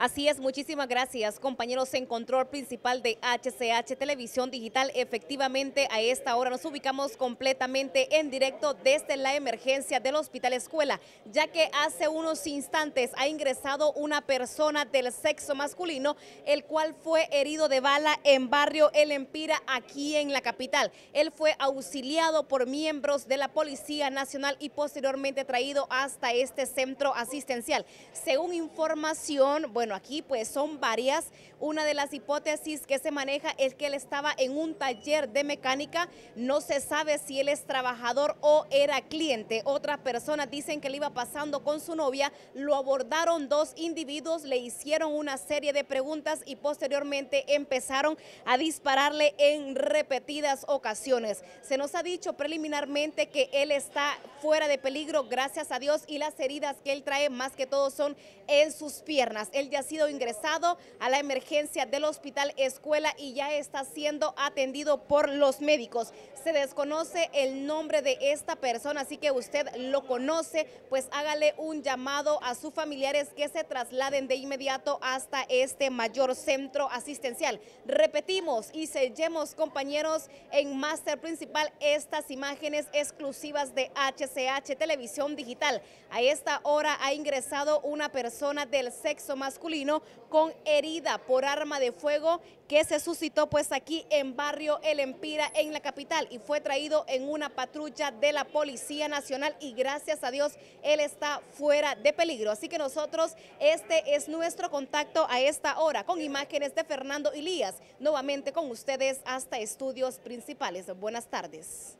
Así es, muchísimas gracias compañeros en control principal de HCH Televisión Digital. Efectivamente, a esta hora nos ubicamos completamente en directo desde la emergencia del Hospital Escuela, ya que hace unos instantes ha ingresado una persona del sexo masculino, el cual fue herido de bala en barrio El Empira, aquí en la capital. Él fue auxiliado por miembros de la Policía Nacional y posteriormente traído hasta este centro asistencial. Según información, bueno, aquí pues son varias. Una de las hipótesis que se maneja es que él estaba en un taller de mecánica. No se sabe si él es trabajador o era cliente. Otras personas dicen que le iba pasando con su novia. Lo abordaron dos individuos, le hicieron una serie de preguntas y posteriormente empezaron a dispararle en repetidas ocasiones. Se nos ha dicho preliminarmente que él está fuera de peligro, gracias a Dios, y las heridas que él trae más que todo son en sus piernas. Él ya ha sido ingresado a la emergencia del hospital escuela y ya está siendo atendido por los médicos. Se desconoce el nombre de esta persona, así que usted lo conoce, pues hágale un llamado a sus familiares que se trasladen de inmediato hasta este mayor centro asistencial. Repetimos y sellemos compañeros en máster principal estas imágenes exclusivas de HCH Televisión Digital. A esta hora ha ingresado una persona del sexo con herida por arma de fuego que se suscitó pues aquí en barrio El Empira en la capital y fue traído en una patrulla de la Policía Nacional y gracias a Dios él está fuera de peligro. Así que nosotros, este es nuestro contacto a esta hora con imágenes de Fernando Ilías, nuevamente con ustedes hasta estudios principales. Buenas tardes.